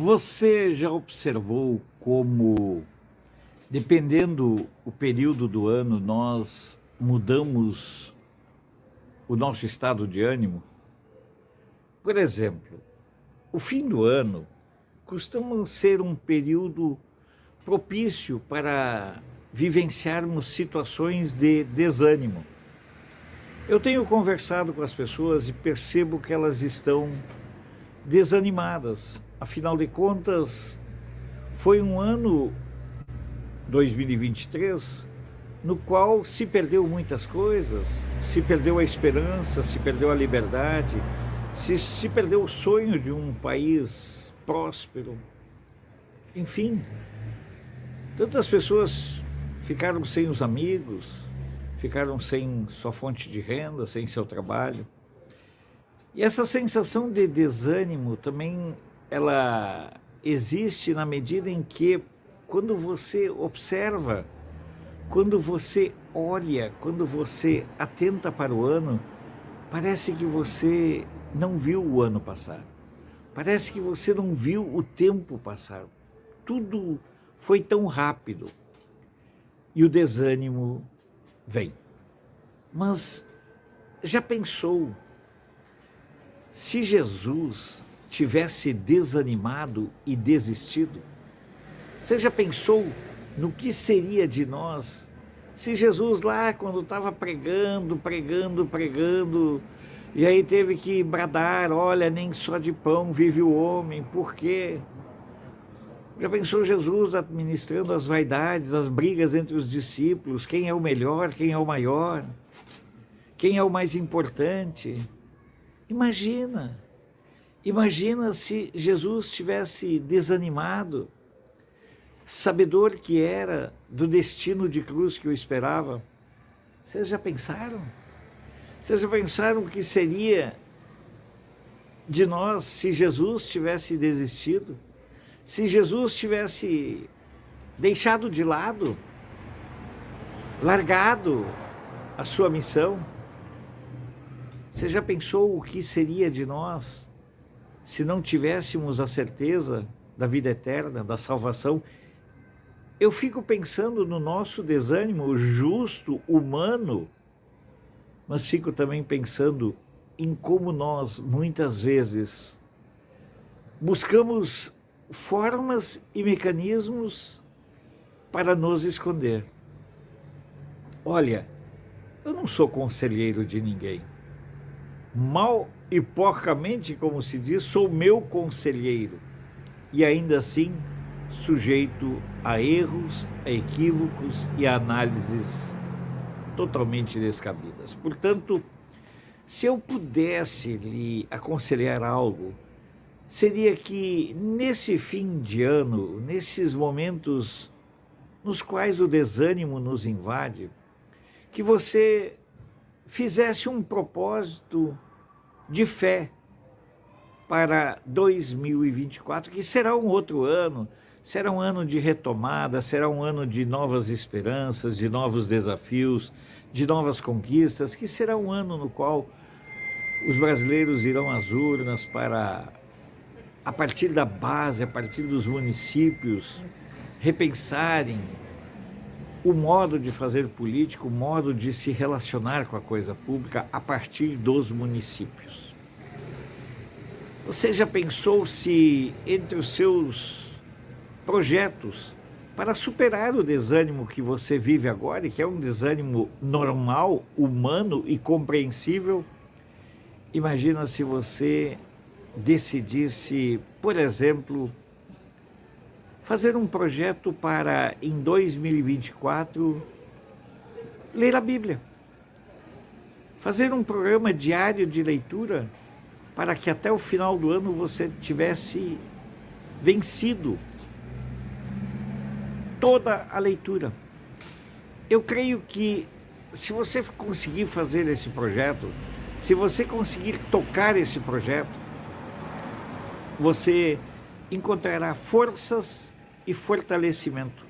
Você já observou como, dependendo o período do ano, nós mudamos o nosso estado de ânimo? Por exemplo, o fim do ano costuma ser um período propício para vivenciarmos situações de desânimo. Eu tenho conversado com as pessoas e percebo que elas estão desanimadas. Afinal de contas, foi um ano 2023 no qual se perdeu muitas coisas, se perdeu a esperança, se perdeu a liberdade, se, se perdeu o sonho de um país próspero. Enfim, tantas pessoas ficaram sem os amigos, ficaram sem sua fonte de renda, sem seu trabalho. E essa sensação de desânimo também ela existe na medida em que quando você observa, quando você olha, quando você atenta para o ano, parece que você não viu o ano passar. Parece que você não viu o tempo passar. Tudo foi tão rápido. E o desânimo vem. Mas já pensou se Jesus tivesse desanimado e desistido? Você já pensou no que seria de nós se Jesus lá, quando estava pregando, pregando, pregando, e aí teve que bradar: olha, nem só de pão vive o homem, por quê? Já pensou Jesus administrando as vaidades, as brigas entre os discípulos? Quem é o melhor, quem é o maior? Quem é o mais importante? Imagina, imagina se Jesus tivesse desanimado, sabedor que era do destino de cruz que o esperava. Vocês já pensaram? Vocês já pensaram o que seria de nós se Jesus tivesse desistido? Se Jesus tivesse deixado de lado, largado a sua missão? Você já pensou o que seria de nós se não tivéssemos a certeza da vida eterna, da salvação? Eu fico pensando no nosso desânimo justo, humano, mas fico também pensando em como nós, muitas vezes, buscamos formas e mecanismos para nos esconder. Olha, eu não sou conselheiro de ninguém mal e porcamente, como se diz, sou meu conselheiro, e ainda assim sujeito a erros, a equívocos e a análises totalmente descabidas. Portanto, se eu pudesse lhe aconselhar algo, seria que nesse fim de ano, nesses momentos nos quais o desânimo nos invade, que você fizesse um propósito de fé para 2024, que será um outro ano, será um ano de retomada, será um ano de novas esperanças, de novos desafios, de novas conquistas, que será um ano no qual os brasileiros irão às urnas para, a partir da base, a partir dos municípios, repensarem o modo de fazer política, o modo de se relacionar com a coisa pública a partir dos municípios. Você já pensou se entre os seus projetos para superar o desânimo que você vive agora, e que é um desânimo normal, humano e compreensível, imagina se você decidisse, por exemplo, fazer um projeto para, em 2024, ler a Bíblia. Fazer um programa diário de leitura para que até o final do ano você tivesse vencido toda a leitura. Eu creio que se você conseguir fazer esse projeto, se você conseguir tocar esse projeto, você encontrará forças e fortalecimento,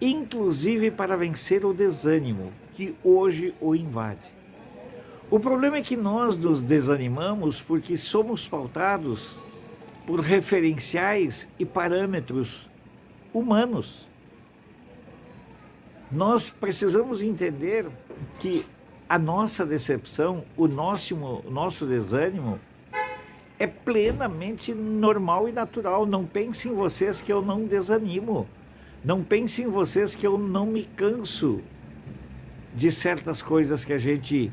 inclusive para vencer o desânimo que hoje o invade. O problema é que nós nos desanimamos porque somos pautados por referenciais e parâmetros humanos. Nós precisamos entender que a nossa decepção, o nosso, o nosso desânimo, é plenamente normal e natural. Não pense em vocês que eu não desanimo. Não pense em vocês que eu não me canso de certas coisas que a gente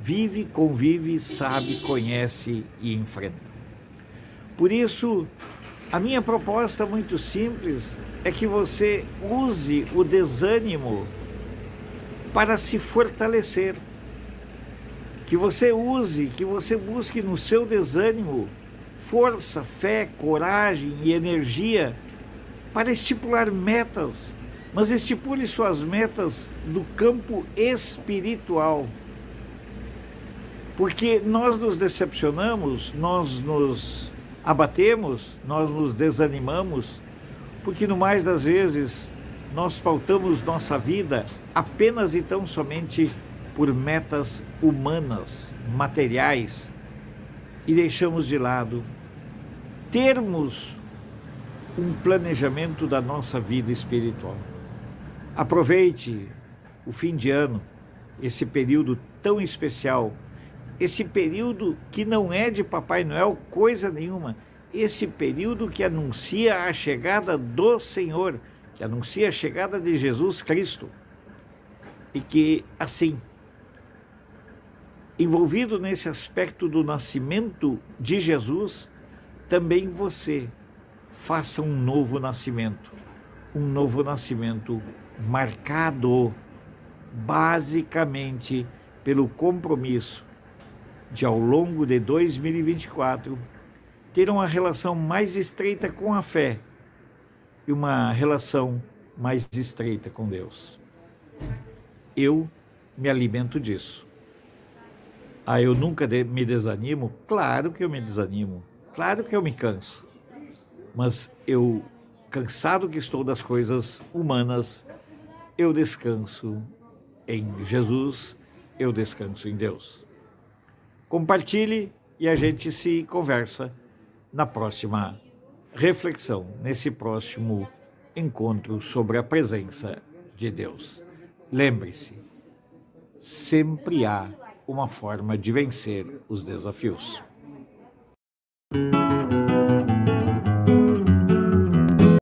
vive, convive, sabe, conhece e enfrenta. Por isso, a minha proposta muito simples é que você use o desânimo para se fortalecer que você use, que você busque no seu desânimo força, fé, coragem e energia para estipular metas, mas estipule suas metas do campo espiritual. Porque nós nos decepcionamos, nós nos abatemos, nós nos desanimamos, porque no mais das vezes nós pautamos nossa vida apenas e tão somente por metas humanas, materiais, e deixamos de lado termos um planejamento da nossa vida espiritual. Aproveite o fim de ano, esse período tão especial, esse período que não é de Papai Noel coisa nenhuma, esse período que anuncia a chegada do Senhor, que anuncia a chegada de Jesus Cristo. E que assim envolvido nesse aspecto do nascimento de Jesus, também você faça um novo nascimento. Um novo nascimento marcado basicamente pelo compromisso de, ao longo de 2024, ter uma relação mais estreita com a fé e uma relação mais estreita com Deus. Eu me alimento disso. Ah, eu nunca me desanimo? Claro que eu me desanimo. Claro que eu me canso. Mas eu, cansado que estou das coisas humanas, eu descanso em Jesus, eu descanso em Deus. Compartilhe e a gente se conversa na próxima reflexão, nesse próximo encontro sobre a presença de Deus. Lembre-se, sempre há uma forma de vencer os desafios.